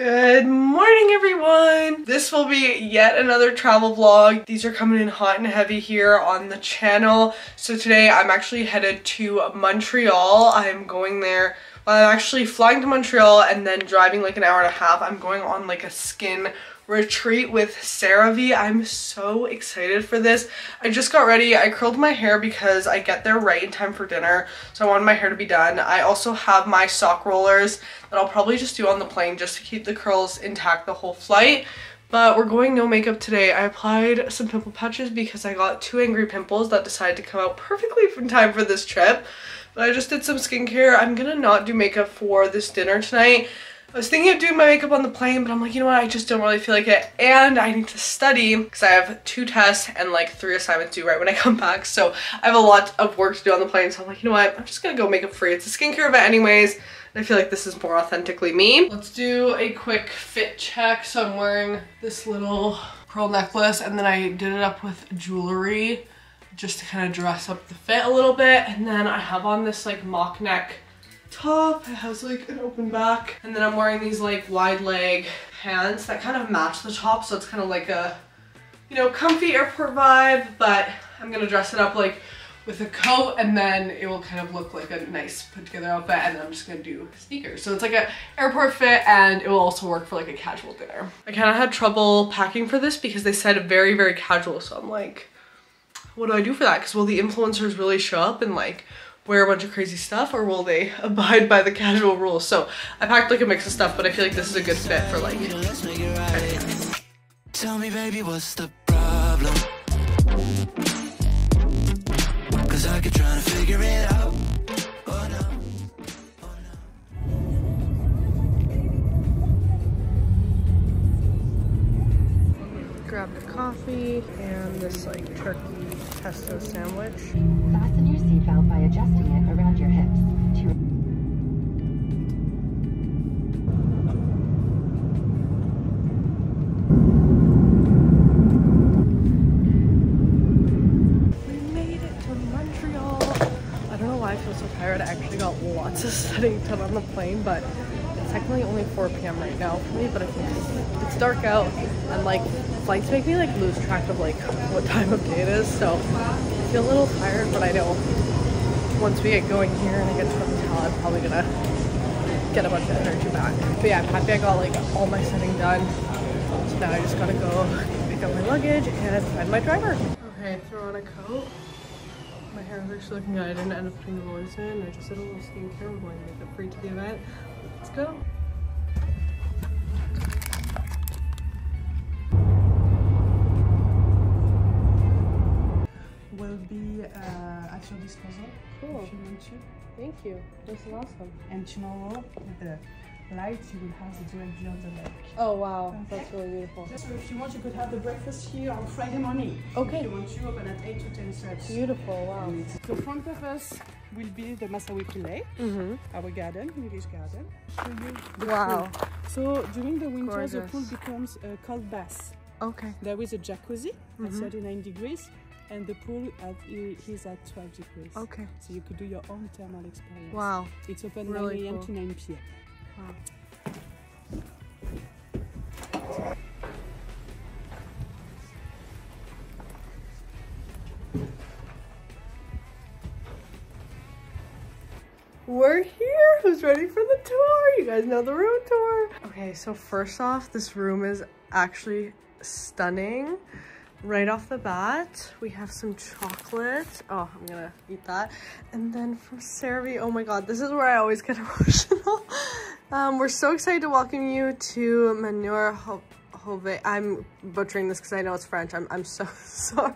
Good morning everyone! This will be yet another travel vlog. These are coming in hot and heavy here on the channel. So today I'm actually headed to Montreal. I'm going there well, I'm actually flying to Montreal and then driving like an hour and a half. I'm going on like a skin retreat with CeraVe. I'm so excited for this. I just got ready. I curled my hair because I get there right in time for dinner. So I wanted my hair to be done. I also have my sock rollers that I'll probably just do on the plane just to keep the curls intact the whole flight. But we're going no makeup today. I applied some pimple patches because I got two angry pimples that decided to come out perfectly in time for this trip. But I just did some skincare. I'm gonna not do makeup for this dinner tonight. I was thinking of doing my makeup on the plane, but I'm like, you know what, I just don't really feel like it. And I need to study because I have two tests and like three assignments due right when I come back. So I have a lot of work to do on the plane. So I'm like, you know what, I'm just gonna go makeup free. It's a skincare event anyways. I feel like this is more authentically me. Let's do a quick fit check. So I'm wearing this little pearl necklace and then I did it up with jewelry just to kind of dress up the fit a little bit. And then I have on this like mock neck top. It has like an open back. And then I'm wearing these like wide leg pants that kind of match the top. So it's kind of like a, you know, comfy airport vibe, but I'm gonna dress it up like with a coat and then it will kind of look like a nice put together outfit and then I'm just gonna do sneakers. So it's like a airport fit and it will also work for like a casual dinner. I kind of had trouble packing for this because they said very, very casual. So I'm like, what do I do for that? Because will the influencers really show up and like wear a bunch of crazy stuff or will they abide by the casual rules? So I packed like a mix of stuff, but I feel like this is a good fit for like Tell me baby what's the problem? Cause I could try to figure it out. Grabbed a coffee and this like turkey pesto sandwich. Fasten your seatbelt by adjusting it around your hips. We made it to Montreal. I don't know why I feel so tired. I actually got lots of studying done on the plane, but it's technically only 4 p.m. right now for me, but I think it's, it's dark out and like flights make me like lose track of like what time of day it is. So I feel a little tired, but I know once we get going here and I get to the hotel, I'm probably gonna get a bunch of energy back. But yeah, I'm happy I got like all my setting done. So now I just gotta go pick up my luggage and find my driver. Okay, throw on a coat. My hair is actually looking good. I didn't end up putting the rollers in. I just did a little skincare. I'm going to make it free to the event. Let's go. If you. Thank you. This is awesome. And tomorrow, with the light, you will have the direct view of the lake. Oh wow, Okay. that's really beautiful. So if you want, you could have the breakfast here on Friday morning. Okay. If you want to open at 8 to 10 30. Beautiful, wow. So front of us will be the Massawippi Lake, Mm-hmm. our garden, English garden. Show you the Wow. pool. So during the winter, the pool becomes a cold bath. Okay. There is a jacuzzi Mhm. at 39 degrees, and the pool at, is at 12 degrees. Okay. So you could do your own thermal experience. Wow. It's open Really 9 a.m. cool. to 9 p.m. Wow. We're here. Who's ready for the tour? You guys know the room tour. Okay, so first off, this room is actually stunning. Right off the bat, we have some chocolate. Oh, I'm gonna eat that. And then from CeraVe, oh my god, this is where I always get emotional. um, we're so excited to welcome you to Manure Ho Hove. I'm butchering this because I know it's French. I'm, I'm so sorry.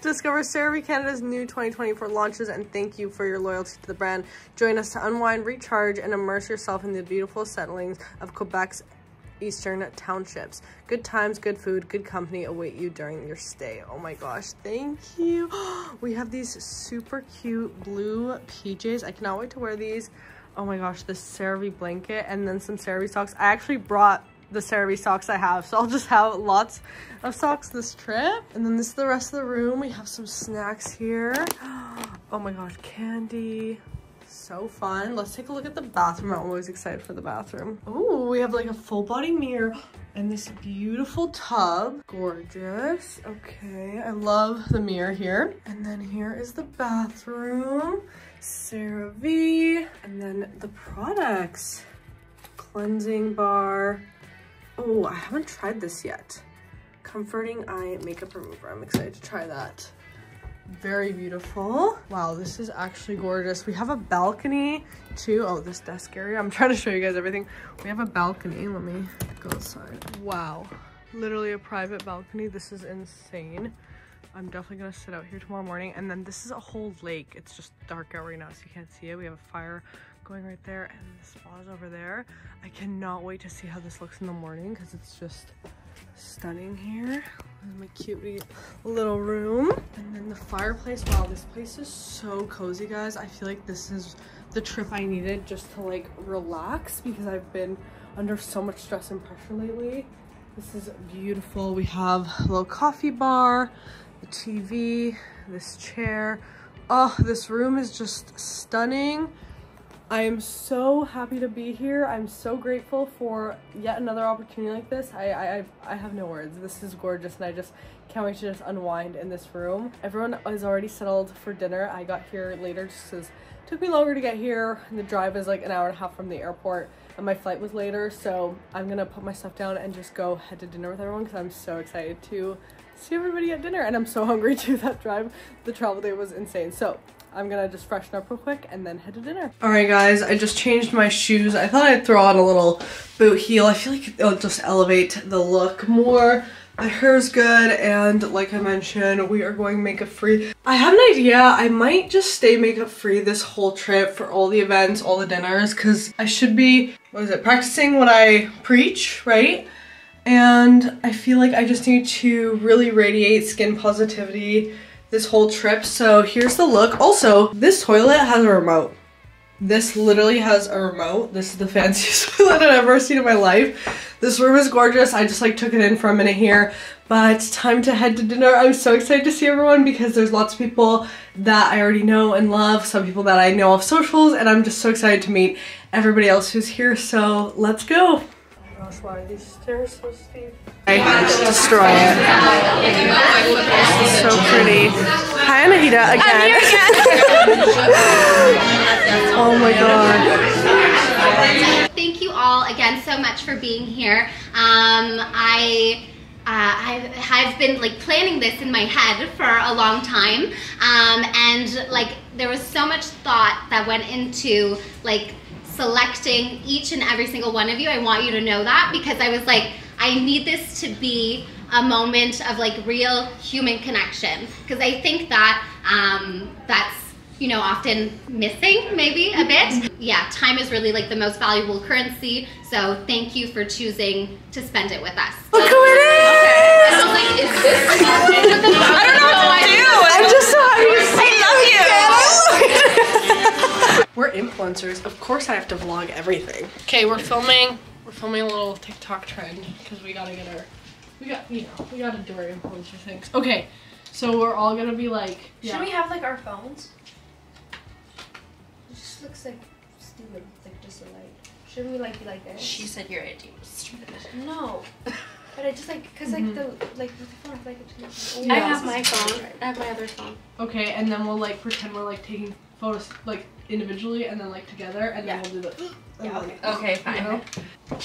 Discover CeraVe Canada's new 2024 launches and thank you for your loyalty to the brand. Join us to unwind, recharge, and immerse yourself in the beautiful settlings of Quebec's Eastern townships. Good times, good food, good company await you during your stay. Oh my gosh, thank you. We have these super cute blue PJs. I cannot wait to wear these. Oh my gosh, this CeraVe blanket and then some CeraVe socks. I actually brought the CeraVe socks I have, so I'll just have lots of socks this trip. And then this is the rest of the room. We have some snacks here. Oh my gosh, candy. So fun. Let's take a look at the bathroom. I'm always excited for the bathroom. Oh, we have like a full body mirror and this beautiful tub. Gorgeous. Okay, I love the mirror here. And then here is the bathroom. CeraVe. And then the products. Cleansing bar. Oh, I haven't tried this yet. Comforting Eye Makeup Remover. I'm excited to try that. Very beautiful. Wow, this is actually gorgeous. We have a balcony too. Oh, this desk area. I'm trying to show you guys everything. We have a balcony. Let me go outside. Wow, literally a private balcony. This is insane. I'm definitely gonna sit out here tomorrow morning. And then this is a whole lake. It's just dark out right now, so you can't see it. We have a fire going right there and the spa's over there. I cannot wait to see how this looks in the morning because it's just stunning here. My cute little room. And then the fireplace. Wow, this place is so cozy, guys. I feel like this is the trip I needed just to like relax because I've been under so much stress and pressure lately. This is beautiful. We have a little coffee bar, the TV, this chair. Oh, this room is just stunning. I am so happy to be here. I'm so grateful for yet another opportunity like this. I, I, I have no words. This is gorgeous and I just can't wait to just unwind in this room. Everyone is already settled for dinner. I got here later just because it took me longer to get here. The drive is like an hour and a half from the airport and my flight was later. So I'm gonna put my stuff down and just go head to dinner with everyone because I'm so excited to see everybody at dinner and I'm so hungry too. That drive, the travel day was insane. So I'm gonna just freshen up real quick and then head to dinner. All right, guys, I just changed my shoes. I thought I'd throw on a little boot heel. I feel like it'll just elevate the look more. The hair's good, and like I mentioned, we are going makeup free. I have an idea. I might just stay makeup free this whole trip for all the events, all the dinners, because I should be, what is it, practicing what I preach, right? And I feel like I just need to really radiate skin positivity this whole trip. So here's the look. Also, this toilet has a remote. This literally has a remote. This is the fanciest toilet I've ever seen in my life. This room is gorgeous. I just like took it in for a minute here, but it's time to head to dinner. I'm so excited to see everyone because there's lots of people that I already know and love, some people that I know off socials, and I'm just so excited to meet everybody else who's here. So let's go. Oh gosh, why are these stairs so steep? I destroy it. So pretty. Hi, Anahita again. again. oh my god. Thank you all again so much for being here. Um, I. Uh, I've, I've been like planning this in my head for a long time um, and like there was so much thought that went into like selecting each and every single one of you I want you to know that because I was like I need this to be a moment of like real human connection because I think that um, that's you know often missing maybe a bit. Yeah, time is really like the most valuable currency. So thank you for choosing to spend it with us. Look who it is! Okay. I was like, is this? I don't know what to do. I'm just so happy to see you. We're influencers. Of course I have to vlog everything. Okay, we're filming we're filming a little TikTok trend because we gotta get our, we got, you know, we gotta do our influencer things. Okay, so we're all gonna be like, yeah. Should we have like our phones? It just looks like stupid, like just a light. Shouldn't we like be like this? She said your idea was stupid. No. But I just like, cause like mm -hmm. the like with the phone, I like it. Yeah. I have my phone. I have my other phone. Okay, and then we'll like pretend we're like taking photos like individually and then like together, and yeah. then we'll do the. Yeah. Okay. okay fine. You know?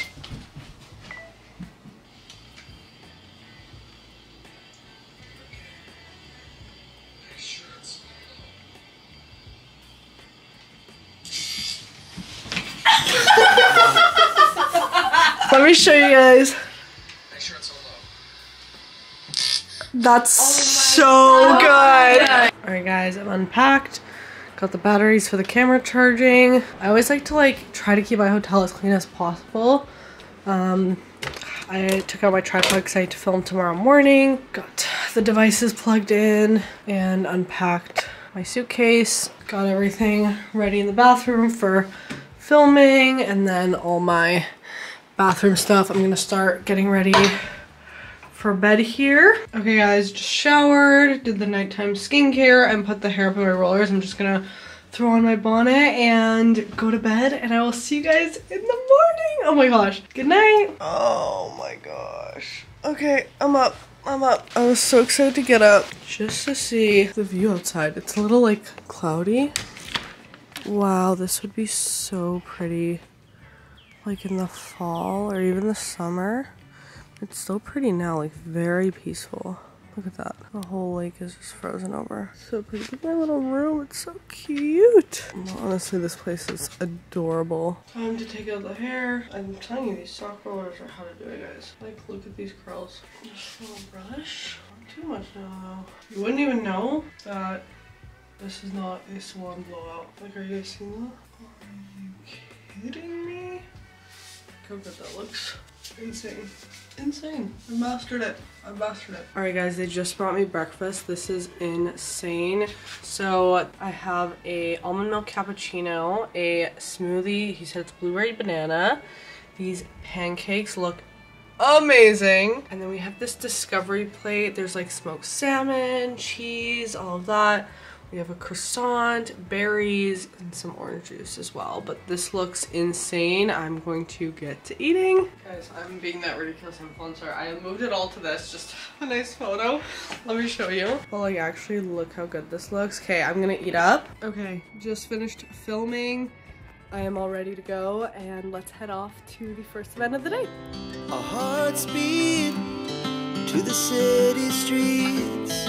Let me show you guys. That's oh so God. good. Alright guys, I'm unpacked. Got the batteries for the camera charging. I always like to like try to keep my hotel as clean as possible. Um, I took out my tripod because I had to film tomorrow morning. Got the devices plugged in and unpacked my suitcase. Got everything ready in the bathroom for filming and then all my bathroom stuff. I'm gonna start getting ready for bed here. Okay guys, just showered, did the nighttime skincare and put the hair up in my rollers. I'm just gonna throw on my bonnet and go to bed and I will see you guys in the morning. Oh my gosh. Good night. Oh my gosh. Okay, I'm up. I'm up. I was so excited to get up just to see the view outside. It's a little like cloudy. Wow, this would be so pretty like in the fall or even the summer. It's still pretty now, like very peaceful. Look at that. The whole lake is just frozen over. So pretty. Look at my little room. It's so cute. Honestly, this place is adorable. Time to take out the hair. I'm telling you, these sock rollers are how to do it, guys. Like, look at these curls. Just a little brush. Not too much now, though. You wouldn't even know that this is not a salon blowout. Like, are you guys seeing that? Are you kidding me? Look how good that looks. Insane. Insane. I mastered it. I mastered it. Alright guys, they just brought me breakfast. This is insane. So I have a almond milk cappuccino, a smoothie, he said it's blueberry banana. These pancakes look amazing. And then we have this discovery plate. There's like smoked salmon, cheese, all of that. We have a croissant, berries, and some orange juice as well. But this looks insane. I'm going to get to eating. Guys, I'm being that ridiculous influencer. I moved it all to this, just to have a nice photo. Let me show you. Well, like actually look how good this looks. Okay, I'm gonna eat up. Okay, just finished filming. I am all ready to go and let's head off to the first event of the day. Our hearts beat to the city streets.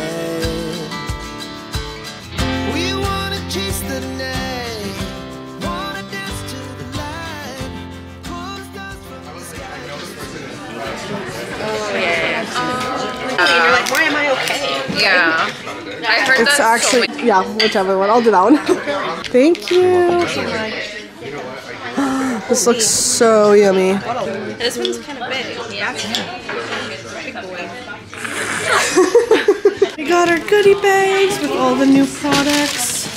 Yeah. I heard It's that actually, yeah, whichever one. I'll do that one. Thank you. This looks so yummy. this one's kind of big. We got our goodie bags with all the new products.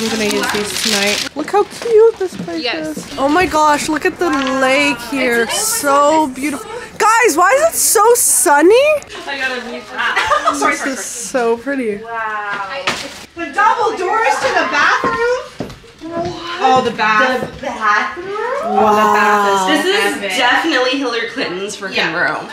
I'm gonna use these tonight. Look how cute this place Yes. is. Oh my gosh, look at the lake here. So beautiful. Guys, why is it so sunny? This is so pretty. Wow. The double doors to the bathroom? Oh, the bath. The bathroom? Oh, wow. This is definitely Hillary Clinton's freaking room.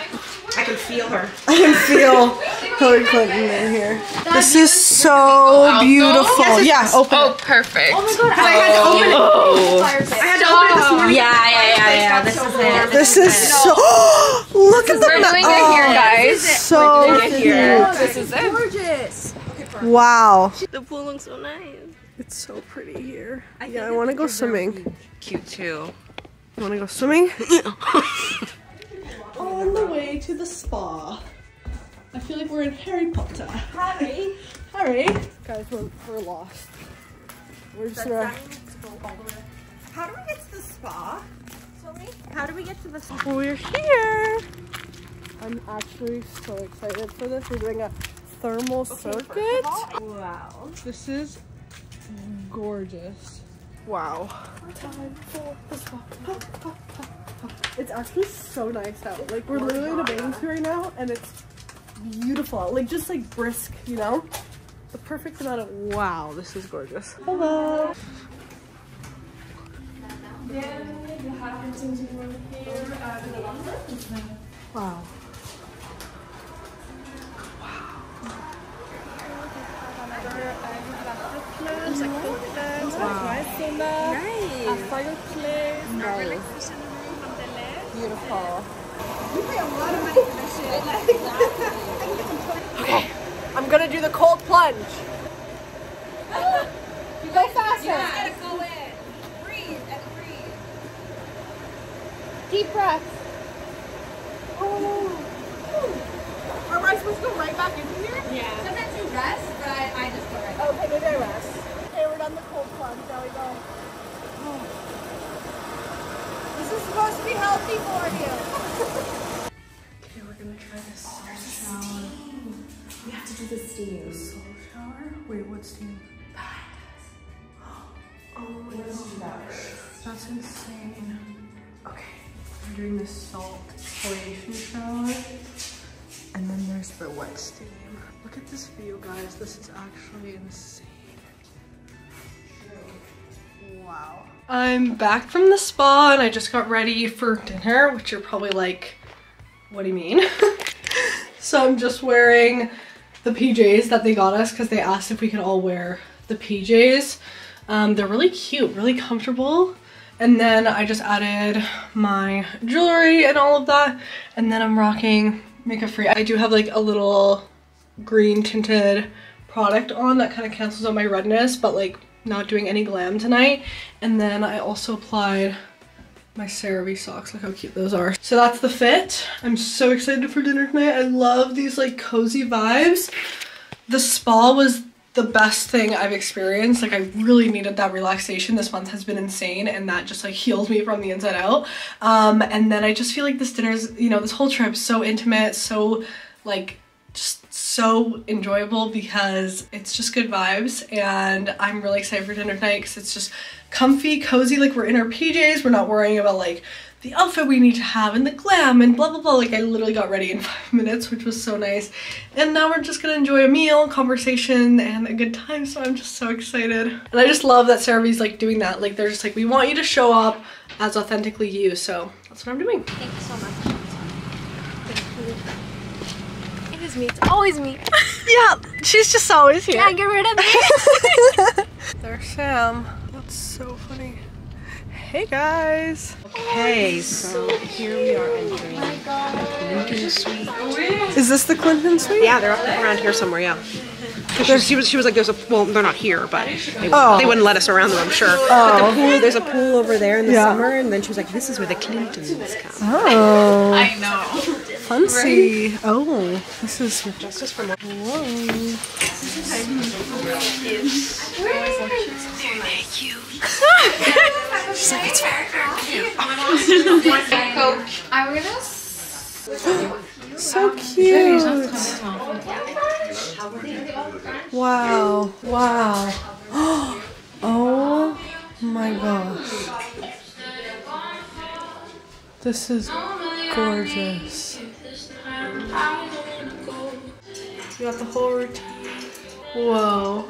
I can feel her. I can feel Hillary Clinton in here. This is so beautiful. Yeah, open Oh, it. perfect. Oh. Oh I had to oh. open it. I had to open it this morning. Yeah, yeah, yeah, yeah. This is it. This is so. Look at the. We're doing it here, guys. So cute. This is it. Wow. The pool looks so nice. It's so pretty here. yeah, I want to go swimming. Cute too. You want to go swimming? On the way to the spa. I feel like we're in Harry Potter. Harry. Harry. Guys, we're, we're lost. We're just gonna. How do we get to the spa? How do we get to the spa? We're here. I'm actually so excited for this. We're doing a thermal circuit. Wow. This is gorgeous. Wow. Time for the spa. It's actually so nice out. Like we're literally in a bathing suit right now, and it's beautiful. out. Like just like brisk, you know. The perfect amount of wow. This is gorgeous. Hello. Wow. Beautiful. okay, I'm gonna do the cold plunge. you go faster. Deep breath. Oh. Am I supposed to go right back into here? Sometimes you rest, but I, I just go right. Okay, maybe I rest. Okay, we're done the cold plunge. Now we go. This is supposed to be for you. Okay, we're gonna try this salt shower. We have to do the steam. Salt shower? Wait, what steam? Oh my gosh. That's insane. Okay, we're doing the salt exfoliation shower. And then there's the wet steam. Look at this view, guys. This is actually insane. Wow. I'm back from the spa and I just got ready for dinner, which you're probably like, what do you mean? so I'm just wearing the PJs that they got us because they asked if we could all wear the PJs. Um, they're really cute, really comfortable. And then I just added my jewelry and all of that. And then I'm rocking makeup free. I do have like a little green tinted product on that kind of cancels out my redness, but like not doing any glam tonight. And then I also applied my CeraVe socks. Look how cute those are. So that's the fit. I'm so excited for dinner tonight. I love these like cozy vibes. The spa was the best thing I've experienced. Like I really needed that relaxation. This month has been insane and that just like healed me from the inside out. Um, and then I just feel like this dinner's, you know, this whole trip so intimate, so like just so enjoyable because it's just good vibes and I'm really excited for dinner tonight because it's just comfy, cozy, like we're in our PJs, we're not worrying about like the outfit we need to have and the glam and blah blah blah. Like I literally got ready in five minutes which was so nice. And now we're just gonna enjoy a meal conversation and a good time so I'm just so excited. And I just love that CeraVe's like doing that. Like they're just like we want you to show up as authentically you. So that's what I'm doing. Thank you so much. It is me. It's always me. yeah she's just always here Yeah, get rid of me. There's Sam. That's so funny. Hey guys. Okay, so here we are entering the Clinton Suite. Is this the Clinton suite? Yeah, they're up around here somewhere. Yeah. She, she was she was like, "There's a well, they're not here, but they, Oh. they wouldn't let us around them, I'm sure." Oh. But the pool, there's a pool over there in the Yeah. summer, and then she was like, "This is where the Clintons come." Oh. I know. Fancy. Oh, this is Justice for more. I'm gonna so cute. Wow. Wow. Oh my gosh. This is gorgeous. Got the whole routine. Whoa.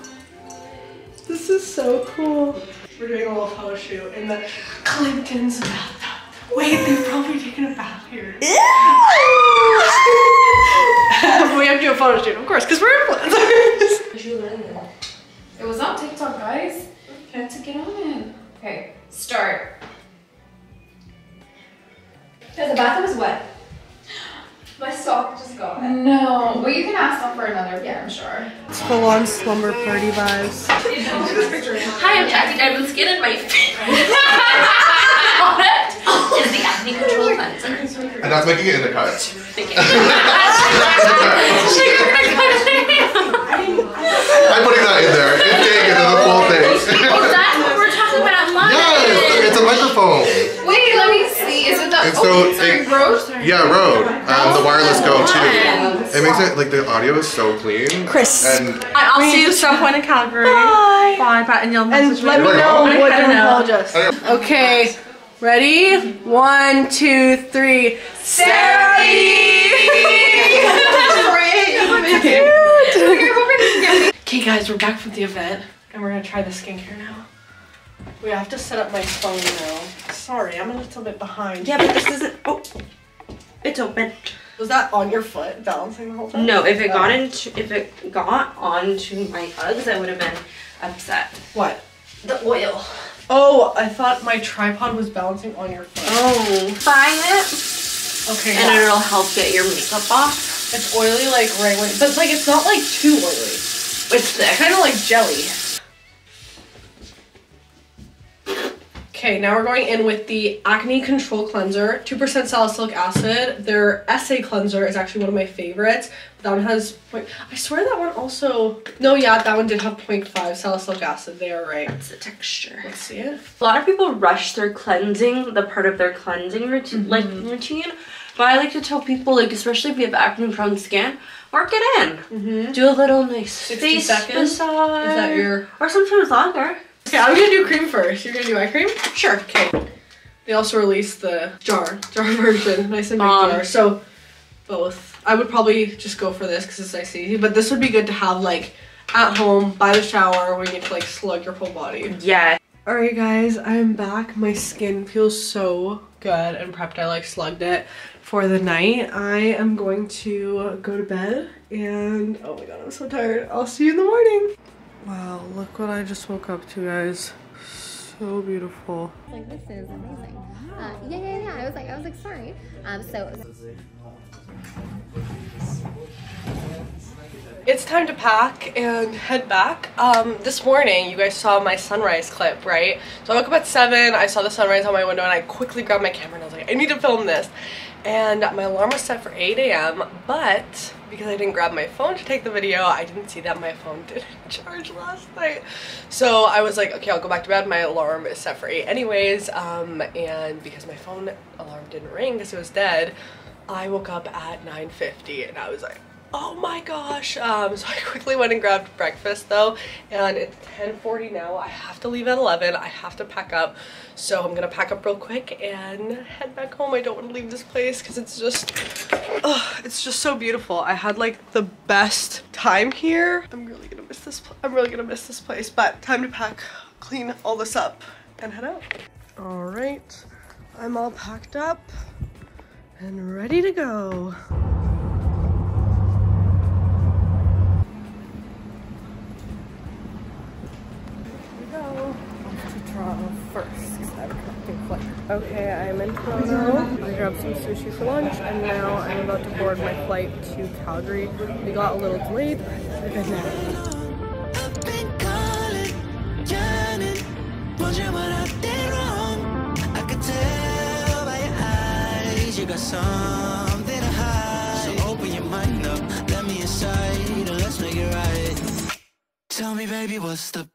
This is so cool. We're doing a little photo shoot in the Clinton's bathtub. Wait, they've probably taken a bath here. we have to do a photo shoot, of course, because we're influencers. It was on TikTok, guys. You had to get on it. Okay, start. the bathroom is wet. My sock just got wet. No. Well, you can ask them for another pair, I'm sure. It's full on slumber party vibes. Hi, I'm Jackie Diamond Skin and my product is the acne control cleanser. And that's making it in the cut. I'm putting that in there. It's getting into the full thing. Oh, that's what we're talking about online. yes, it's a microphone. Wait, let me see. Is it the And so oh, sorry, it- Rose? Yeah, Rode. Um, the wireless GO II. It makes it like the audio is so clean. Chris. And I'll see you at some point in Calgary. Bye. Bye, bye, and you'll And message let me Wait, know what? what you don't know. apologize. Okay, ready? One, two, three. Sarah! Okay guys, we're back from the event and we're gonna try the skincare now. We have to set up my phone now. Sorry, I'm a little bit behind. Yeah, but this isn't. Oh, it's open. Was that on your foot balancing the whole time? No, if it got Oh. into if it got onto my Uggs, I would have been upset. What? The oil. Oh, I thought my tripod was balancing on your foot. Oh. Try it. Okay. And yeah. it'll help get your makeup off. It's oily like right when, but like it's not like too oily. It's thick. Kind of like jelly. Okay, now we're going in with the Acne Control Cleanser, 2% salicylic acid. Their SA Cleanser is actually one of my favorites. That one has, point, I swear that one also, no, yeah, that one did have 0.5 salicylic acid. They are right. It's the texture. Let's see it. A lot of people rush their cleansing, the part of their cleansing routine, like routine, But I like to tell people, like, especially if you have acne prone skin, work it in. Mm-hmm. Do a little nice 60 face seconds? massage. Is that your- Or sometimes longer. Okay, I'm gonna do cream first. You're gonna do eye cream? Sure. Okay. They also released the jar, jar version, nice and big Um, jar. So both. I would probably just go for this because it's nice and easy. But this would be good to have like at home by the shower when you need to like slug your whole body. Yeah. Alright guys, I'm back. My skin feels so good and prepped. I like slugged it for the night. I am going to go to bed and oh my god, I'm so tired. I'll see you in the morning. Wow, look what I just woke up to guys. So beautiful. Like this is amazing. Uh, yeah, yeah, yeah. I was like, I was like, sorry. Um, so It's time to pack and head back. Um, this morning, you guys saw my sunrise clip, right? So I woke up at 7, I saw the sunrise on my window, and I quickly grabbed my camera and I was like, I need to film this. And my alarm was set for 8 a.m., but because I didn't grab my phone to take the video, I didn't see that my phone didn't charge last night. So I was like, okay, I'll go back to bed. My alarm is set for 8 anyways, um, and because my phone alarm didn't ring because it was dead, I woke up at 9.50 and I was like, oh my gosh. Um, so I quickly went and grabbed breakfast though and it's 10.40 now. I have to leave at 11. I have to pack up. So I'm gonna pack up real quick and head back home. I don't want to leave this place because it's just, ugh, it's just so beautiful. I had like the best time here. I'm really gonna miss this, I'm really gonna miss this place, but time to pack, clean all this up and head out. All right, I'm all packed up and ready to go. we go. Off to Toronto first because I have a connecting flight. Okay, I'm in Toronto. I grabbed some sushi for lunch and now I'm about to board my flight to Calgary. We got a little delayed. We're good now. I've been calling, yearning, wondering what I did wrong. I could tell by your eyes you got something to hide. So open your mind up, let me inside, let's make it right. Tell me, baby, what's the